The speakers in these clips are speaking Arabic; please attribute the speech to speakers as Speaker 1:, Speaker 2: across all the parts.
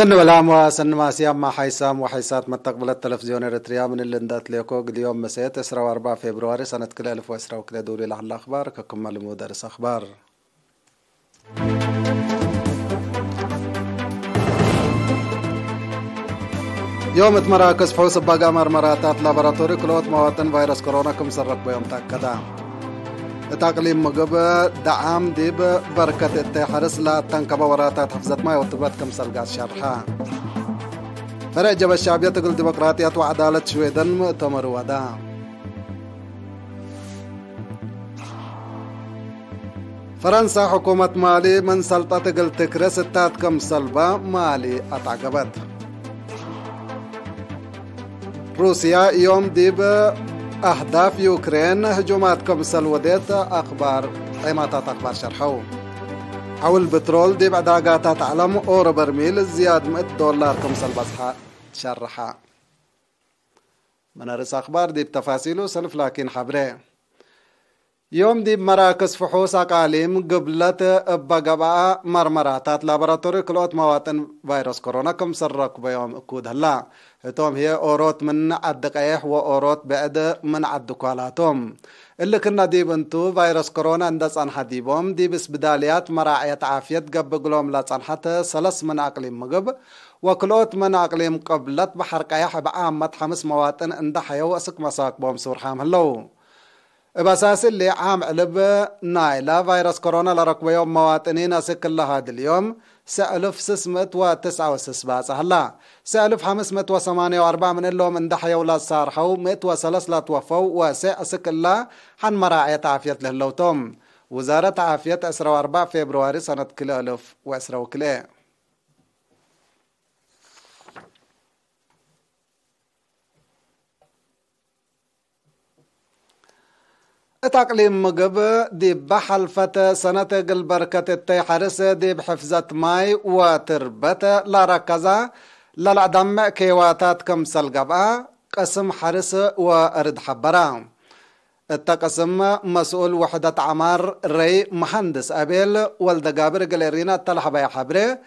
Speaker 1: سن ولام وسن ما سيام ما حيسام وحيسات مستقبل التلفزيون الاريتريا من اللندات ليكو اليوم مسيت 4 فبراير سنة كل 1010 وكل دولي لحل الأخبار ككم معلومات درس أخبار. يوم تمراكز فحوص باقا مرمراتات لابراتوري كلوت مواطن فيروس كورونا كم سرق بيوم تأكدا. تقليم مقب دعام ديب بركة التحرس لا تنكب وراتات حفظت ما يوتبات كم سرقات شرحا. فرق جب الشعبية تقول ديمقراطية وعدالة شويدن مؤتمر ودا. فرنسا حكومة مالي من سلطة تقل تكرس التات كم سلبة مالي أتعقبت. روسيا يوم ديب أهداف يوكرين هجومات كمسل وديت أخبار قيماتات أخبار شرحو أو البترول دي بعد عقاتات علم أورو برميل زياد 100 دولار كمسل بصحة شرحا من رس أخبار دي بتفاصيله سلف لكن حبره. يوم دي مراكز فحوص أقاليم قبلت بقباء مرمراتات لابراتوري كلوت مواطن فيروس كورونا كم سرق بيوم أكود هلا. هتوم هي أوروت من عد وأوروت بعد من عد كوالاتهم اللي كنا ديب انتو فيروس كورونا عند صنحة ديبهم دي بس بداليات مراعية عافية قب قلوم لا صنحة سلس من أقليم مقب. وكلوت من أقليم قبلت بحر قيح بعامة خمس مواطن عند حيو أسك مساك بوم سور حام هلو. بأساس اللي عام علب نايلا فيروس كورونا لركب يوم مواطنين أسك الله هذا اليوم سألف سسمت وتسعة وسسباس هلا سألف حمسمت وثمانية وأربعة من اللهم من دحيا ولا صارحو مت وسلس لا توفوا الله حن مراعية عافية لهلوتهم وزارة عافية أسرة وأربعة فبراير سنة كل ألف وأسرة وكله تقليم مقب دي بحلفة سنة قل بركة التي حرس دي بحفظة ماي وتربة لا ركزة لا العدم كيواتات كم سلقبا قسم حرس وارد حبرا. التقسم مسؤول وحدة عمار ري مهندس أبيل والدقابر قليرينا تلحبا يا حبري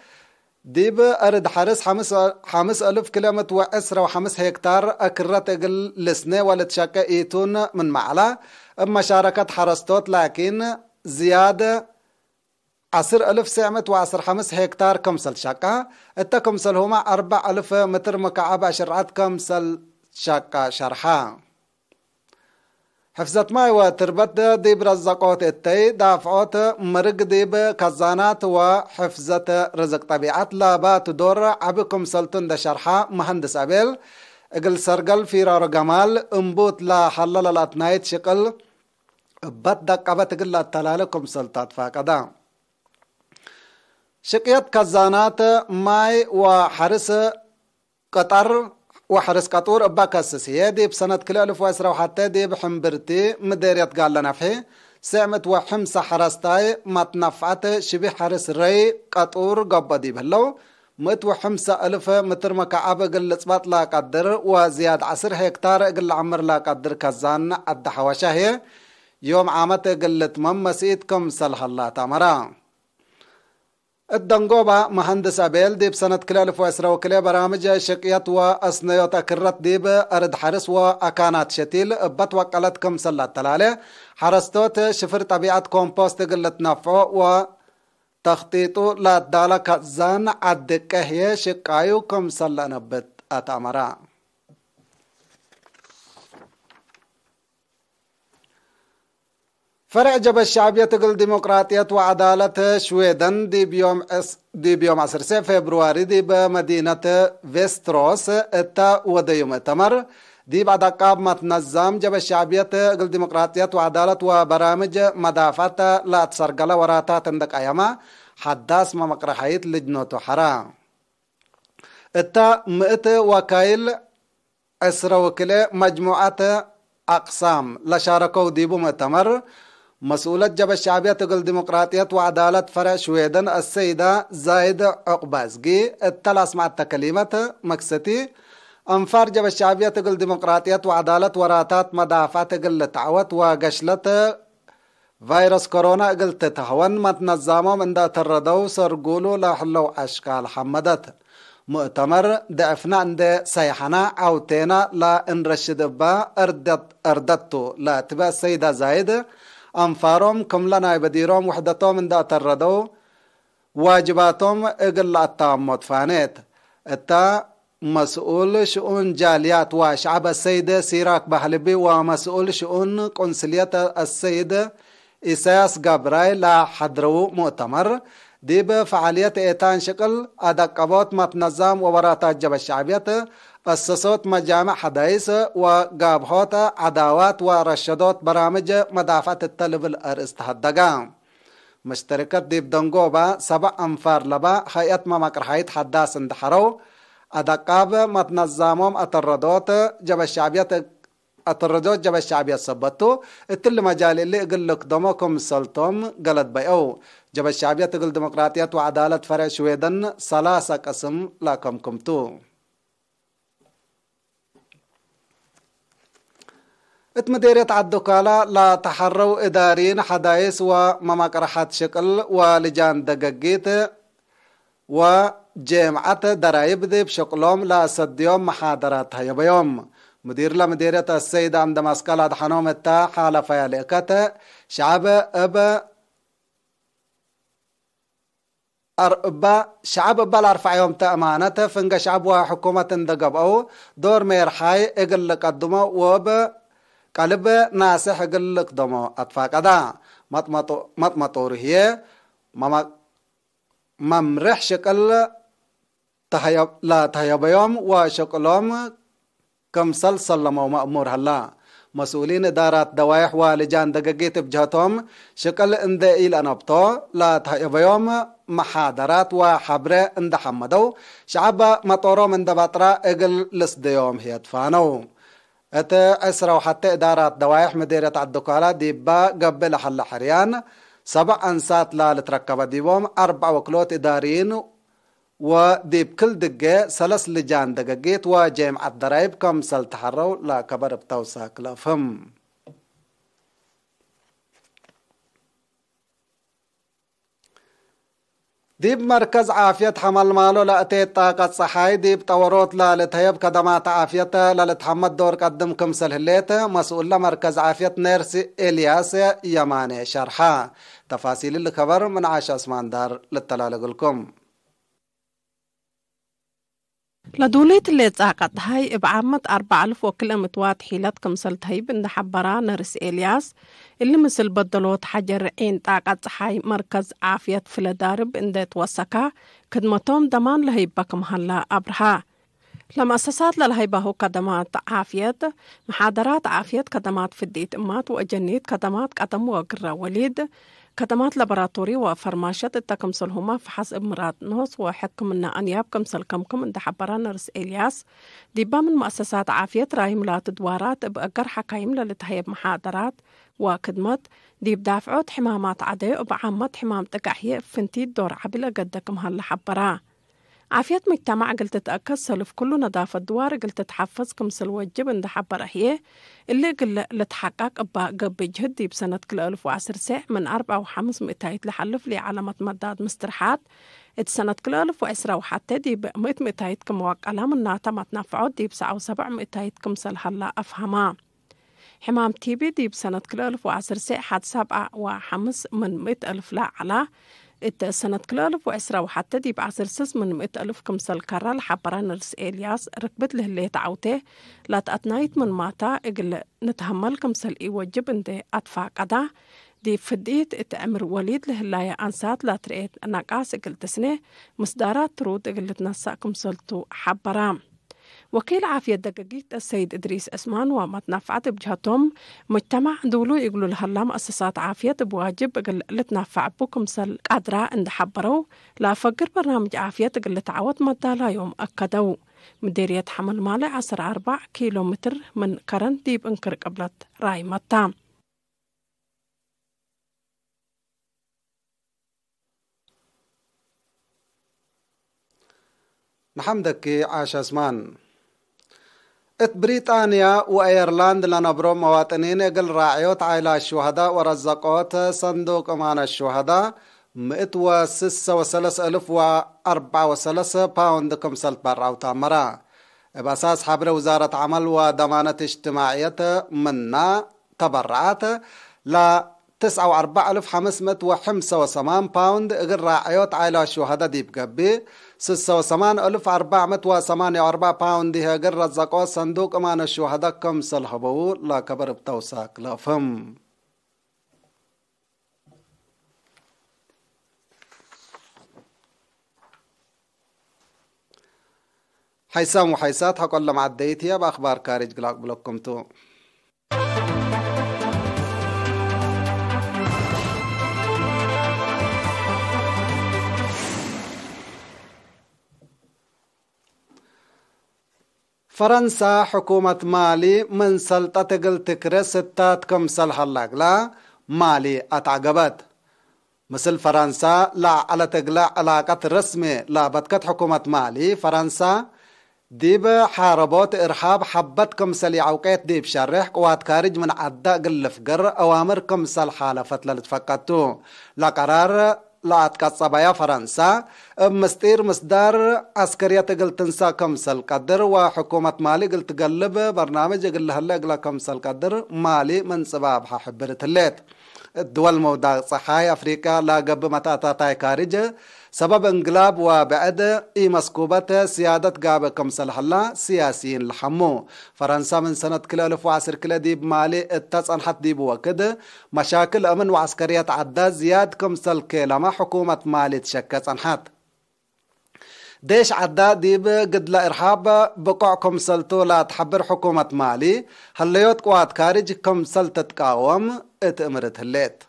Speaker 1: ديب أرد حرس حمس حمس ألف كيلومتر وعسرة وحمس هكتار أكرت قل لسنة ولتشاكا إيتون من معلا. مشاركة حرستوت لكن زيادة عصر ألف سعمت وعصر خمس هكتار كمسل شقة التا كمسل هما أربع ألف متر مكعب شرعات كمسل شقة شرحة. حفظت ماي وتربت ديب رزقوت التي دافعوت مرق ديب كزانات وحفظت رزق طبيعات لابات دور عبكم سلطن دا شرحة مهندس أبيل أقل سرقل في رارو جمال انبوت لا حلل الاتنايت شقل بات دقبت أقل التلالكم سلطات فاقدا. شقيت كزانات ماي وحرس قطر وحرس قطور أبا كسس. هي دي بسنة كل ألف وعسرة وحتى دي بحمبرتي مديريت قال لنا فيه سعمت وحمسة حرستاي ما تنفعت شبه حرس ري قطور قبضي بهلو مت وحمسة ألف متر مكعب قل صبات لا قدر وزياد عصر هكتار قل عمر لا قدر كزان عد حواشة هي يوم عامت قل تمم مسيتكم سلح الله تامرا. الدنقوبة مهندس أبيل ديب سنة كل ألف وعسرة وكلا برامج شقيت وأسنيوت أكرت ديب أرد حرس وأكانات شتيل بت وقلت كم سلة تلالة حرستوت شفر طبيعة كومبوست قلت نفعو و تخطيطو لا دالك زان عدك هي شقايو كم سلا نبت أتامرا. فرع جب الشعبية تقول ديمقراطية وعدالة شويدن دي بيوم اس دي بيوم عصر سي فبراير دي بمدينة فيستروس إتا ودي مؤتمر دي بعد قاب ما تنظم جب الشعبية تقول ديمقراطية وعدالة وبرامج مدافعة لا تسرقل وراتات عندك أيما حداس ما مقرحيت لجنوتو حرام إتا مئت وكايل اسر وكله مجموعة أقسام. لشاركوا ديبو مؤتمر مسؤولة جب الشعبية تقول ديمقراطية وعدالة فرع شويدن السيدة زايد عقبازقي التلاس مع التكليمة مكستي. أنفار جب الشعبية تقول ديمقراطية وعدالة وراتات مدافعة تقول تعوت وقشلة فيروس كورونا قلت تهون ما تنظموا من دا تردو سرقولو لحلو أشكال حمدت. مؤتمر دعفنا عند سيحنا عوتينا لا انرشد با اردت أردتو. لا تبا السيدة زايد. أنفارهم كملنا بديرهم وحدتهم من دا تردو واجباتهم إقل التامت فانيت. إتا مسؤول شؤون جاليات وشعب السيدة سيراك بحلبي ومسؤول شؤون قنصلية السيدة إساس جابراي لا حضروا مؤتمر. دي بفعالية إيتان شكل أدقبوت متنظم ووراتات جب الشعبية أسسوت مجامع حدايس وقابهوت عداوات ورشدوت برامج مدافعة الطلب الارستهدقام مشتركة ديب دنقوبا سبع أنفار لبا هيئة ممكرحيت حداس اندحرو. أدقاب متنظمهم أتردوت جب الشعبية أتردوت جب الشعبية سبتو التل مجال اللي يقول لك دمكم سلطم قلت بيو جب الشعبية تقول ديمقراطية وعدالة فرع شويدن ثلاثة قسم لكم كمتو. اتمديرية عالدكالة لا تحروا إدارين حدايس وممقرحات شكل ولجان دقاقيت وجامعة درايب ذي بشكلهم لا سديوم محاضرات هيا مدير لمديرية السيدة عم دمسكال عد حنوم التا حالة فياليكة شعب أب أربا شعب بل أرفع يوم تأمانة فنجا شعب وحكومة دقب أو دور ميرحاي إقل قدمه وب قلب ناسح إقل قدمه أطفاق أدا. مطمطور هي ممرح شكل تهيب لا تهيب يوم وشكلهم كم سلسل مأمور هلا. مسؤولين إدارات دوائح ولجان دقيقيت بجهتهم شكل اند إلى نبطو لا يوم محاضرات وحبرة إند حمدو. شعب مطورو من دبطرة إقل لسديوم هي تفانو إت إسرو حتى إدارات دوائح مديرة الدكالة ديبا قبل حل حريان. سبع أنسات لا لتركب ديبوم. أربع وكلوت إداريين وديب كل دقة سلس لجان دقاقيت وجامعة درايب كم سل تحرو لا كبر بتوساك لفهم. ديب مركز عافية حمل مالو لأتيت طاقة صحاي ديب طوروت لالتهيب كدمات عافية للتحمد دور قدم كمسل هليت مسؤول مركز عافية نيرس إلياس يماني شرحا. تفاصيل الخبر من عاش اسمان دار للتلالق لكم
Speaker 2: لدوليت اللي تساقط هاي بعامة أربعة ألف وكيلومترات حيلات كمسلت هاي بند حبرا نرس إلياس. اللي مثل بدلوت حجر عين طاقة هاي مركز عافية فلدارب اند توسكا. خدمتهم دمان لهي بكم هلا أبرها. لمؤسسات للهيبة هو خدمات عافية محاضرات عافية خدمات فديت أمات وأجنيت خدمات قدم وقرى وليد خدمات لابراتوري وفرماشة التكمسل هما فحص مرات نوس وحكم منا أنياب كمسل كمكم عند حبران نرس إلياس. ديبا من مؤسسات عافية رايم لا تدوارات بأقر حكايم للتهيب محاضرات وخدمات. ديب دافعوت حمامات عدي وبعامات حمام تقحية فنتي دور عبلا قدكم هلا حبرا عافية مجتمع قلت تتأكد سلف كله نظافة دوار قلت تحفظ كمسل وجب عند حبر أحيه. اللي قل لتحقق أبا قب جهدي بسنة كل ألف وعشر ساعة من أربعة وخمس مئتايت لحلف لي علامة مداد مسترحات ات سنة كل ألف وعشرة وحتى دي بمئة مئتايت كم وقع من ناتا ما تنفعو دي بسعة وسبع مئتايت كم هلا أفهما. حمام تيبي دي بسنة كل ألف وعشر ساعة حد سبعة وخمس من مئة ألف لا على كل ألف وعشرة وحتى دي بعصر سس من مئة ألف كمسل كرة لحبران رس إلياس ركبت له اللي تعوته. لا تأتنايت من ماتا إقل نتهمل كمسل إيوجب انده أدفع قدا. دي فديت اتأمر وليد له لايا أنسات لا تريد ناقاس إقل تسنة. مصدارات ترود إقل تنسى كمسلتو حبرام وكيل عافية دقاقيت السيد إدريس أسمان ومتنفعت بجهتهم مجتمع دولو يقولوا لها مؤسسات عافية بواجب قل لتنفع بكم سل قادرة عند حبرو. لا فقر برنامج عافية قل تعود مدالا يوم أكدو. مديرية حمل مالي عصر أربع كيلو متر من كرن ديب انكر قبلت رأي متام
Speaker 1: نحمدك عاش أسمان. إت بريطانيا وايرلاند لنبرو مواطنين قل راعيوت عائلة الشهداء ورزقوت صندوق أمان الشهداء. مئة وستة وثلاثة ألف وأربعة وثلاثة باوند كمسلت برا وتامرا بأساس حبر وزارة عمل وضمانة اجتماعية منا تبرعات لا تسعة وأربعة ألف خمسمائة وخمسة وثمان باوند غير راعيات عائلة الشهداء دي بقبي ستة وثمان ألف أربعمائة وثمانية وأربعة باوند هي غير رزقوا صندوق أمان الشهداء كم سلحبو. لا كبر بتوساك لا فهم. حيسام وحيسات حقول لما عديتي بأخبار كارج بلوكم تو. فرنسا حكومة مالي من سلطة تقل تكري ستات كم سلح لا مالي أتعقبت. مثل فرنسا لا على تقلع علاقة رسمي لا بتكت حكومة مالي فرنسا. ديب حاربوت إرحاب حبت كمسل عوقيت ديب شرح قوات كارج من عدا قلف قر أوامر كمسل حالفت للتفقتو. لا قرار لات كصبايا فرنسا مستير مصدر عسكرية قلت تنسى كمسل قدر وحكومة مالي قلت قلب برنامج قل هلا قلا كمسل قدر مالي من سباب حبرت الليت. الدول مودا صحاي أفريقيا لا قب متى تاي كارج سبب انقلاب وبعد إي مسكوبة سيادة قابة كمسل حلا سياسيين الحمو فرنسا من سنة كلا ألف وعسر كلا ديب مالي التصن حت ديب وكد. مشاكل أمن وعسكرية عدا زياد كمسل كلمة حكومة مالي تشكت صنحات ديش عدا ديب قد لا إرحاب بقع كمسلتو لا تحبر حكومة مالي. هليوت قوات كارج كمسل تتقاوم. اتأمرت هليت.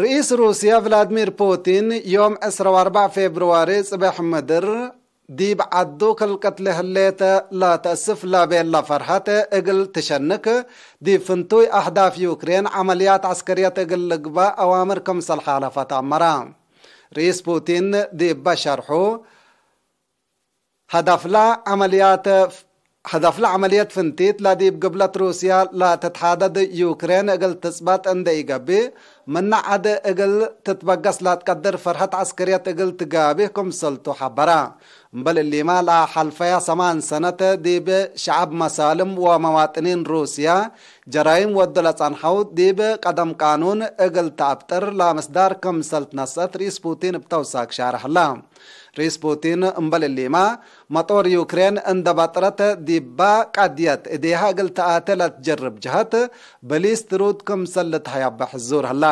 Speaker 1: رئيس روسيا فلاديمير بوتين يوم 24 فبراير صباح مدر ديب عدو كل قتل هليتا لا تأسف لا بين لا فرحة إقل تشنك. ديب فنتوي أهداف يوكرين عمليات عسكرية إقل لقبا أوامر كم صلحة فتامرا رئيس بوتين ديب بشرحو. هدف لا عمليات هدف لعملية فنتيت لا ديب قبلت روسيا لا تتحدد يوكرين إقل تثبت عند ايقابي من عد أقل تتبقس لا تقدر فرحة عسكرية أقل تقابي كم سلطو حبرا. بل اللي ما لا حلفيا سمان سنة ديب شعب مسالم ومواطنين روسيا. جرائم ودلت عن حوض ديب قدم قانون أقل تابتر لا مصدار كم سلط نصت رئيس بوتين بتوساك شارح الله. رئيس بوتين امبل الليما مطور يوكرين اند بطرت ديبا قديت إديها قلت آتلت جرب جهت. بليس ترود كم سلت هيبح الزور هلا.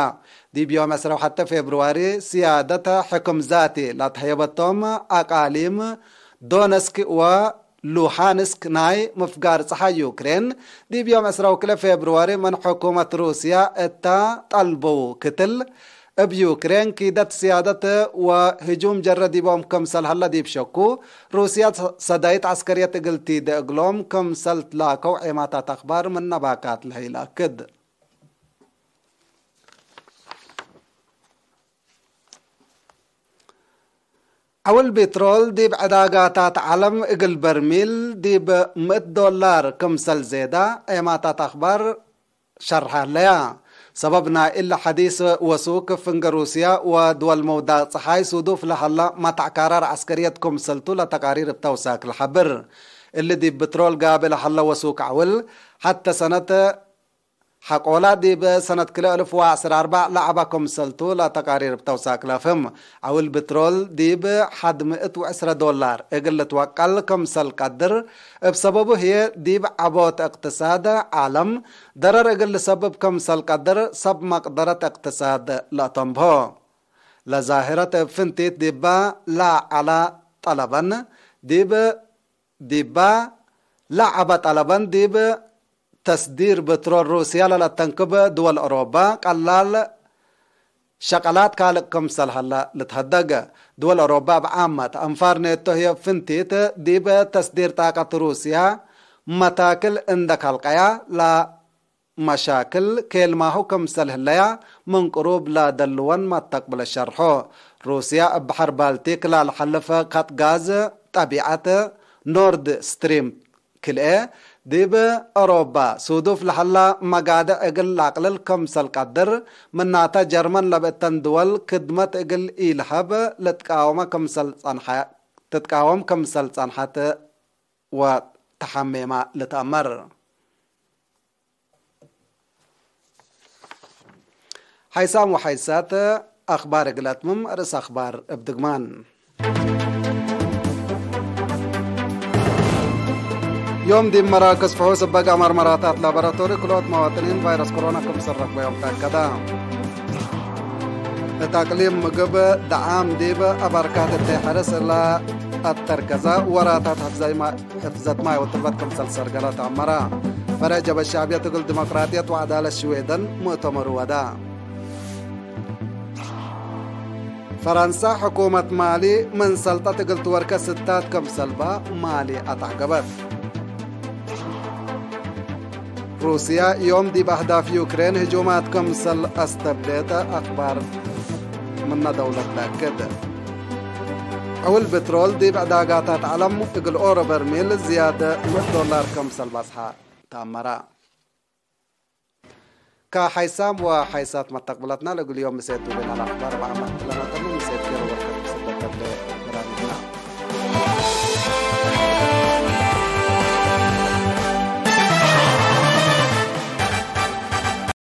Speaker 1: دي بيوم أسرع حتى فبراير سيادة حكم ذاتي. لا تهيبتهم أقاليم دونسك و لوحانسك ناي مفقار صحا يوكرين. دي بيوم أسرع كلا فبراير من حكومة روسيا إتا طلبو كتل. بيوكرين كيدت سيادة وهجوم جرد بوم كم سل هلا ديب شكو روسيا صدايت عسكرية قلتي دقلوم كم سل تلاكو عماتات أخبار من نباكات الهيلا كد. أو البترول ديب عداقاتات علم إقل برميل ديب 100 دولار كم سل زيادة عماتات أخبار شرحها ليا. سببنا إلا حديث وسوق فنج روسيا ودول مودا صحاي سودوف لحلا ما تعكارار عسكريتكم سلتو لتقارير بتوساك الحبر. اللي دي بترول قابل حلا وسوق عول حتى سنة حقولا دي بسنة كلا ألف وعسر أربع لعبكم سلتو لا تقارير بتوساك لافهم أو البترول دي بحد مئة وعسرة دولار. إقل توقل كم سل قدر. بسببه هي دي عبوت اقتصاد عالم. ضرر إقل سبب كم سل قدر. سب مقدرة اقتصاد لا تنبه. لظاهرة فنتيت ديبا لا على طلبا. ديب ديبا لعب طلبا. ديب تصدير بترول روسيا للتنكب دول أوروبا. قلال شقلات كالك كمسل هلا لتهدق. دول أوروبا بعامة. أنفار نيتو هي فنتيت ديب تصدير طاقة روسيا. متاكل عندك القيا لا مشاكل. هو كمسل هلا من قروب لا دلوان ما تقبل الشرحو روسيا بحر بالتيك لا الحلفة قط غاز طبيعة. نورد ستريم كلئة ديب أوروبا سودوف لحلا مقادة أقل عقلل كم سلقدر من ناتا جرمن لبتن دول خدمة أقل إلحب لتقاوم كم سلطنحة تتقاوم كم سلطنحة وتحميما لتأمر حيسام وحيسات أخبار قلاتمم رس أخبار ابدقمان يوم دي مراكز فحوص بقى مرمراتات لابراتوري كلوت مواطنين فيروس كورونا كم صرف بيوم تأكدا. لتقليم مقب دعام ديب أبركات التحرس إلا التركزة وراتات حفظة ما حفظت ما وطلبت كم سلسل قلات عمرا فرجب الشعبية تقول ديمقراطية وعدالة الشويدن مؤتمر ودا. فرنسا حكومة مالي من سلطة قلت وركة ستات كم سلبة مالي أتعقبت. روسيا يوم دي بأهداف يوكرين هجومات كمسل استبديت أخبار من دولة تأكد أو البترول دي بعداقات علم تقل أورو برميل زيادة 100 دولار كمسل بصحة تأمرا. كحيسام وحيسات مستقبلتنا لقول يوم مسيتو بين الأخبار وعمل